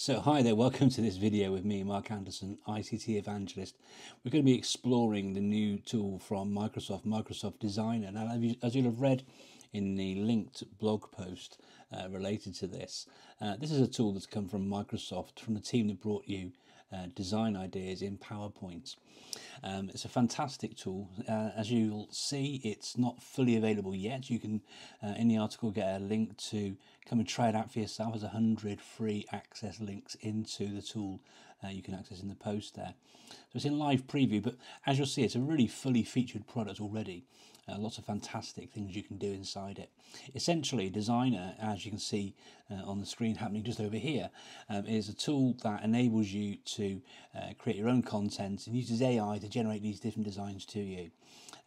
So hi there, welcome to this video with me, Mark Anderson, ICT Evangelist. We're going to be exploring the new tool from Microsoft, Microsoft Designer. Now, as you'll have read in the linked blog post uh, related to this, uh, this is a tool that's come from Microsoft, from the team that brought you uh, design ideas in PowerPoint. Um, it's a fantastic tool. Uh, as you'll see, it's not fully available yet. You can, uh, in the article, get a link to come and try it out for yourself. There's 100 free access links into the tool uh, you can access in the post there. So it's in live preview, but as you'll see, it's a really fully featured product already. Uh, lots of fantastic things you can do inside it. Essentially, Designer, as you can see uh, on the screen happening just over here, um, is a tool that enables you to uh, create your own content and uses AI to generate these different designs to you.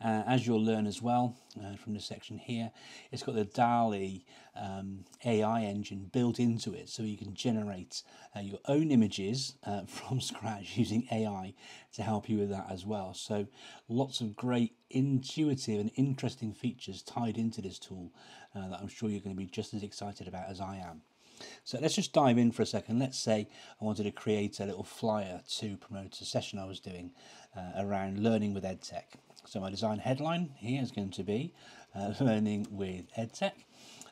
Uh, as you'll learn as well uh, from this section here, it's got the DALL-E um, AI engine built into it so you can generate uh, your own images uh, from scratch using AI to help you with that as well. So lots of great intuitive and interesting features tied into this tool uh, that I'm sure you're going to be just as excited about as I am. So let's just dive in for a second. Let's say I wanted to create a little flyer to promote a session I was doing uh, around learning with EdTech. So my design headline here is going to be uh, learning with EdTech.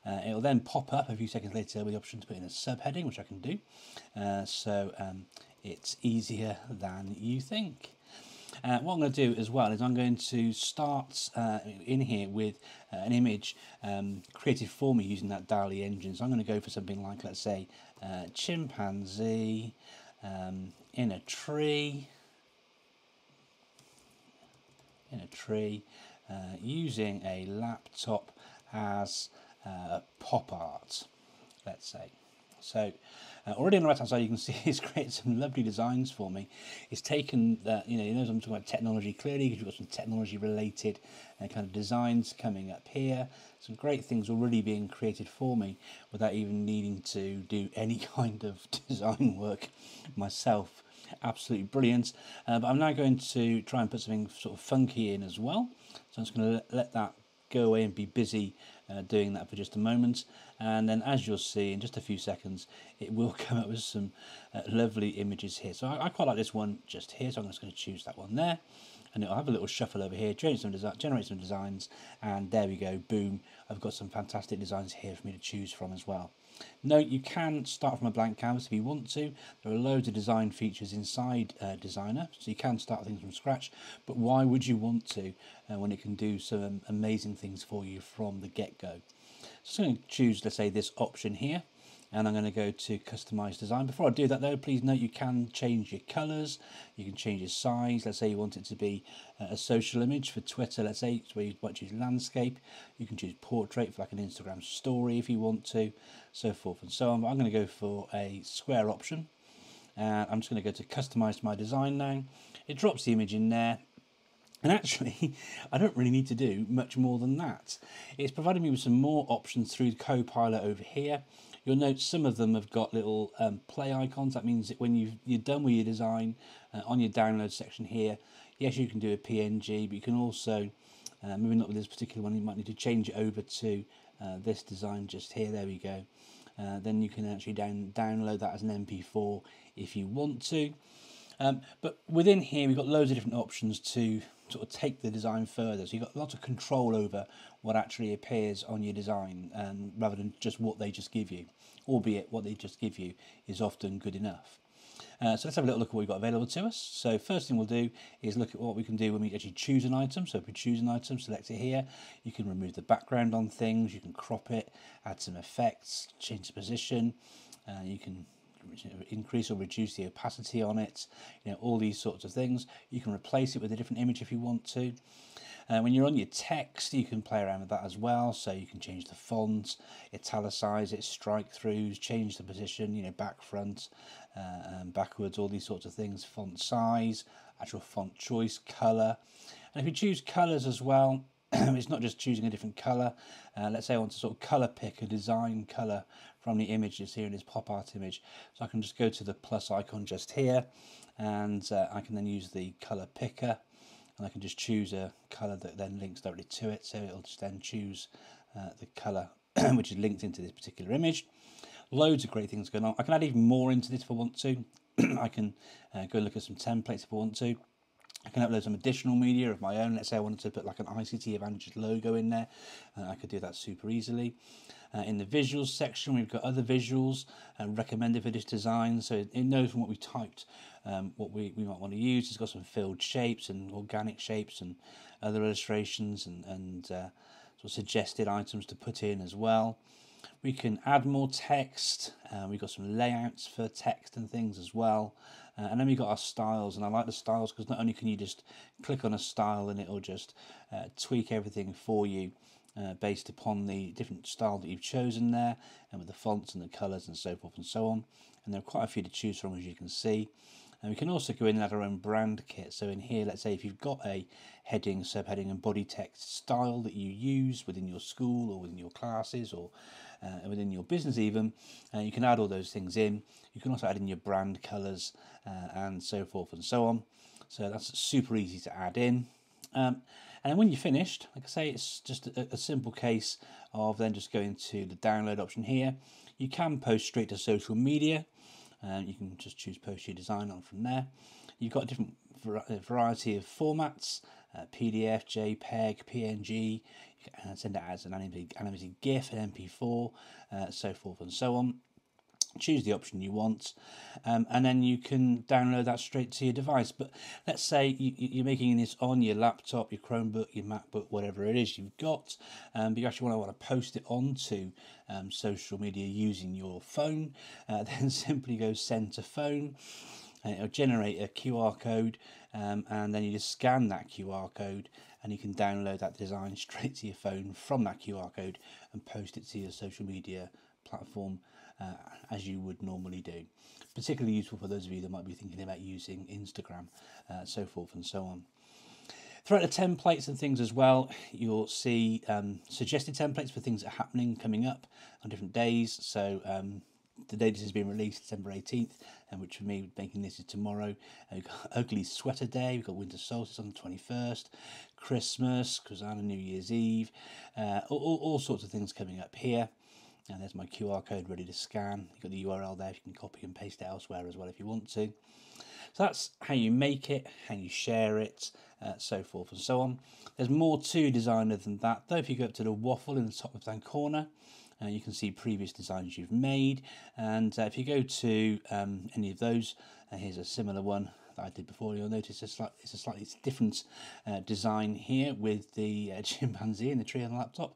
Uh, it will then pop up a few seconds later with the option to put in a subheading, which I can do. Uh, so um, it's easier than you think. Uh, what I'm going to do as well is I'm going to start uh, in here with uh, an image um, created for me using that DALL-E engine. So I'm going to go for something like, let's say, uh, chimpanzee um, in a tree, in a tree, uh, using a laptop as uh, pop art, let's say. So uh, already on the right hand side you can see he's created some lovely designs for me. He's taken that, you know, you know I'm talking about technology clearly because you've got some technology related uh, kind of designs coming up here. Some great things already being created for me without even needing to do any kind of design work myself. Absolutely brilliant. Uh, but I'm now going to try and put something sort of funky in as well. So I'm just going to let that go away and be busy uh, doing that for just a moment and then as you'll see in just a few seconds it will come up with some uh, lovely images here so I, I, quite like this one just here so I'm just going to choose that one there and it'll have a little shuffle over here generate some, desi generate some designs and there we go boom I've got some fantastic designs here for me to choose from as well Note you can start from a blank canvas if you want to. There are loads of design features inside uh, Designer, so you can start things from scratch. But why would you want to uh, when it can do some amazing things for you from the get-go? So I'm going to choose, let's say, this option here and I'm going to go to customize design. Before I do that though, please note you can change your colors, you can change your size. Let's say you want it to be uh, a social image for Twitter, let's say, where you might choose landscape. You can choose portrait for like an Instagram story if you want to, so forth and so on. But I'm going to go for a square option. And I'm just going to go to customize my design now. It drops the image in there. And actually, I don't really need to do much more than that. It's provided me with some more options through the Copilot over here. You'll note some of them have got little um, play icons. That means that when you you're done with your design, uh, on your download section here, yes, you can do a PNG, but you can also, uh, maybe not with this particular one, you might need to change it over to uh, this design just here. There we go. Uh, then you can actually down, download that as an MP4 if you want to. Um, but within here, we've got loads of different options to sort of take the design further. So you've got lots of control over what actually appears on your design and rather than just what they just give you, albeit what they just give you is often good enough. Uh, so let's have a little look at what we've got available to us. So first thing we'll do is look at what we can do when we actually choose an item. So if we choose an item, select it here. You can remove the background on things, you can crop it, add some effects, change the position. Uh, you can increase or reduce the opacity on it, you know, all these sorts of things. You can replace it with a different image if you want to. Uh, when you're on your text, you can play around with that as well. So you can change the font, italicize it, strike throughs, change the position, you know, back, front, uh, backwards, all these sorts of things. Font size, actual font choice, color. And if you choose colors as well, it's not just choosing a different color. Uh, let's say I want to sort of color pick a design color from the images here in this pop art image. So I can just go to the plus icon just here and uh, I can then use the color picker and I can just choose a color that then links directly to it. So it'll just then choose uh, the color which is linked into this particular image. loads of great things going on. I can add even more into this if I want to. I can uh, go look at some templates if I want to. I can upload some additional media of my own. Let's say I wanted to put like an ICT Evangelist logo in there. Uh, I could do that super easily. Uh, in the visuals section, we've got other visuals uh, recommended for this design. So it, it knows from what we typed um, what we, we might want to use. It's got some filled shapes and organic shapes and other illustrations and, and uh, sort of suggested items to put in as well. We can add more text. Uh, we've got some layouts for text and things as well. Uh, and then we've got our styles, and I like the styles because not only can you just click on a style and it'll just uh, tweak everything for you uh, based upon the different style that you've chosen there, and with the fonts and the colours and so forth and so on. And there are quite a few to choose from, as you can see. And we can also go in and add our own brand kit. So in here, let's say if you've got a heading, subheading and body text style that you use within your school or within your classes or uh, within your business even, uh, you can add all those things in. You can also add in your brand colours uh, and so forth and so on. So that's super easy to add in. Um, and when you're finished, like I say, it's just a, a, simple case of then just going to the download option here. You can post straight to social media. Um, you can just choose post your design on from there. You've got a different variety of formats, uh, PDF, JPEG, PNG, you can send it as an animated, animated GIF, an MP4, uh, so forth and so on. Choose the option you want um, and then you can download that straight to your device. But let's say you, are making this on your laptop your chromebook your macbook whatever it is you've got um, but you actually want to want to post it onto um, social media using your phone uh, then simply go send to phone and it'll generate a QR code um, and then you just scan that QR code and you can download that design straight to your phone from that QR code and post it to your social media platform uh, as you would normally do. Particularly useful for those of you that might be thinking about using Instagram, uh, so forth and so on. Throughout the templates and things as well, you'll see um, suggested templates for things that are happening coming up on different days. So um, the day this is being released, December 18th, and which for me, making this is tomorrow. We've got Ugly Sweater Day, we've got Winter Solstice on the 21st, Christmas, Kwanzaa New Year's Eve, uh, all, all sorts of things coming up here. And there's my QR code ready to scan. You've got the URL there, you can copy and paste it elsewhere as well if you want to. So that's how you make it, how you share it, uh, so forth and so on. There's more to Designer than that, though. If you go up to the waffle in the top left hand corner, uh, you can see previous designs you've made. And uh, if you go to um, any of those, uh, here's a similar one that I did before. You'll notice it's, slight, it's a slightly different uh, design here with the uh, chimpanzee and the tree on the laptop.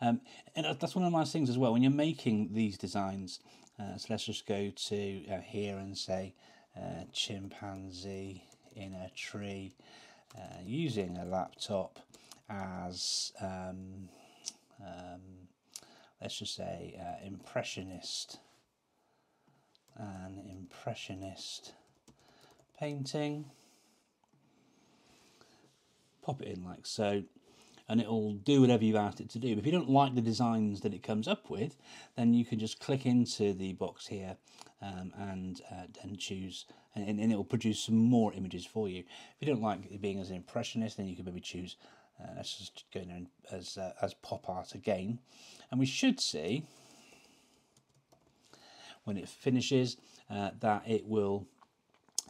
Um, and that's one of the nice things as well when you're making these designs. Uh, so let's just go to here and say chimpanzee in a tree using a laptop as um, um, let's just say uh, impressionist an impressionist painting pop it in like so and it'll do whatever you've asked it to do. If you don't like the designs that it comes up with, then you can just click into the box here um, and uh, and choose, and, and, it will produce some more images for you. If you don't like it being as an impressionist, then you can maybe choose. Uh, let's just go in as uh, as pop art again, and we should see when it finishes uh, that it will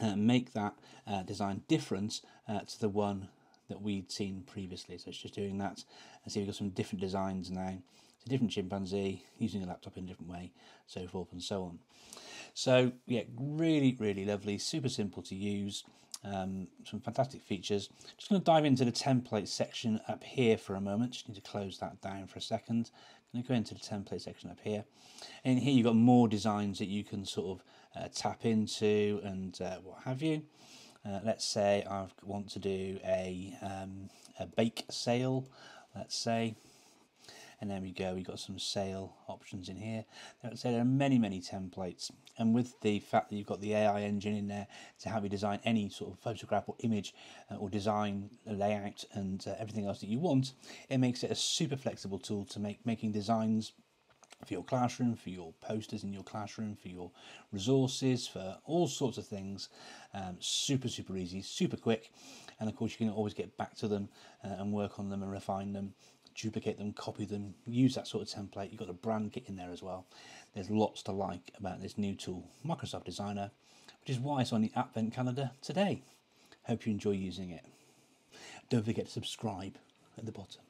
uh, make that uh, design different to the one that we'd seen previously. So it's just doing that. And see, we've got some different designs now. It's a different chimpanzee using a laptop in a different way, so forth and so on. So yeah, really, really lovely, super simple to use. Um, some fantastic features. Just going to dive into the template section up here for a moment. Just need to close that down for a second. I'm going to go into the template section up here. And here you've got more designs that you can sort of uh, tap into and uh, what have you. Uh, let's say I want to do a, um, a bake sale, let's say, and there we go, we've got some sale options in here. Say there are many, many templates, and with the fact that you've got the AI engine in there to help you design any sort of photograph or image uh, or design layout and uh, everything else that you want, it makes it a super flexible tool to make making designs for your classroom, for your posters in your classroom, for your resources, for all sorts of things. Um, super, super easy, super quick. And of course, you can always get back to them uh, and work on them and refine them duplicate them, copy them, use that sort of template. You've got the brand kit in there as well. There's lots to like about this new tool, Microsoft Designer, which is why it's on the Advent calendar today. Hope you enjoy using it. Don't forget to subscribe at the bottom.